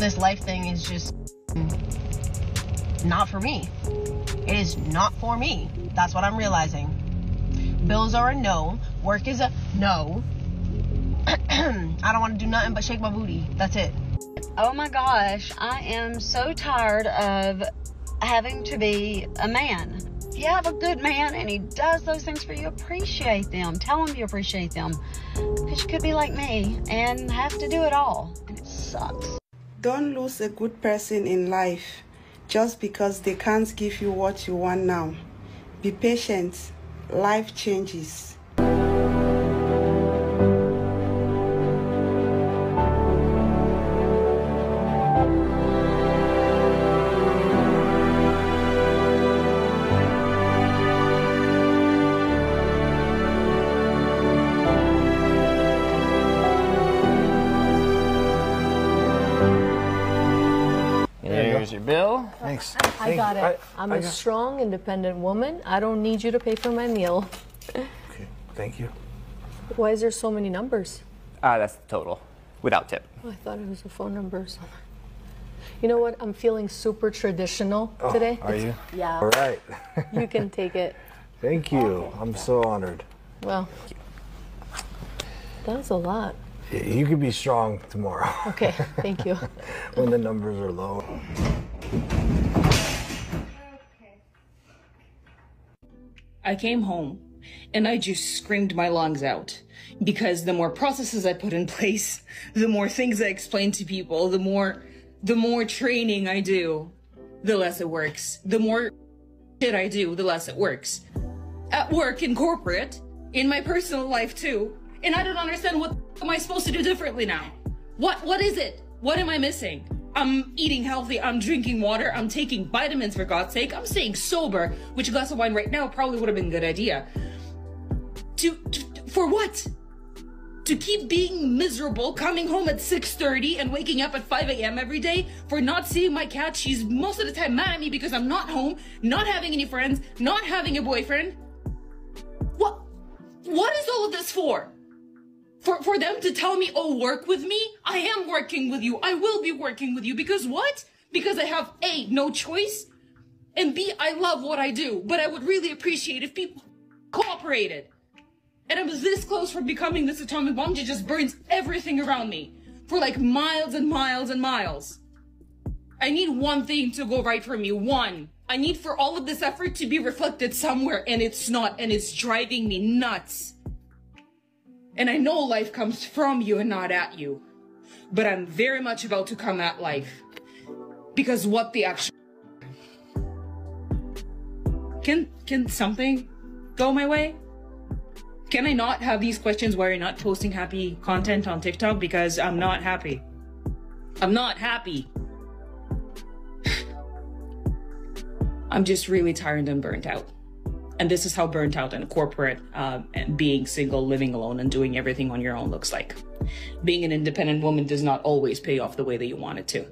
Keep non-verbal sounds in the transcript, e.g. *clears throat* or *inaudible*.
This life thing is just not for me. It is not for me. That's what I'm realizing. Bills are a no. Work is a no. *clears throat* I don't want to do nothing but shake my booty. That's it. Oh my gosh, I am so tired of having to be a man. If you have a good man and he does those things for you, appreciate them. Tell him you appreciate them. Because you could be like me and have to do it all. And it sucks. Don't lose a good person in life just because they can't give you what you want now. Be patient. Life changes. Here's your bill. Thanks. I got it. I- I'm I a got- strong, independent woman. I don't need you to pay for my meal. Okay, thank you. Why is there so many numbers? Ah, that's the total, without tip. Oh, I thought it was a phone number or something. You know what? I'm feeling super traditional today. Oh, Are you? Yeah. All right. *laughs* You can take it. Thank you. I'm so honored. Well, that was a lot. Y- You could be strong tomorrow Okay, thank you. *laughs* when the numbers are low. I came home and I just screamed my lungs out because the more processes I put in *laughs* place, the more things I explain to people, the more the more training I do, the less it works. The more shit I do, the less it works. At work, in corporate, in my personal life too. And I don't understand what am I supposed to do differently now? What what is it? What am I missing? I'm eating healthy, I'm drinking water, I'm taking vitamins for God's sake, I'm staying sober, which a glass of wine right now probably would have been a good idea. To, to for what? To keep being miserable, coming home at 6:30 and waking up at 5 a.m. every day for not seeing my cat. She's most of the time mad at me because I'm not home, not having any friends, not having a boyfriend. What what is all of this for? For for them to tell me, "Oh, work with me." I am working with you. I will be working with you because what? Because I have A, no choice, and B, I love what I do. But I would really appreciate if people cooperated. And I was this close from becoming this atomic bomb that just burns everything around me for like miles and miles and miles. I need one thing to go right for me. One. I need for all of this effort to be reflected somewhere, and it's not, and it's driving me nuts. And I know life comes from you and not at you. But I'm very much about to come at life. Because what the actual Can can something go my way? Can I not have these questions where you're not posting happy content on TikTok because I'm not happy? I'm not happy. *sighs* I'm just really tired and burnt out. And this is how burnt out and corporate uh, and being single, living alone, and doing everything on your own looks like. Being an independent woman does not always pay off the way that you want it to.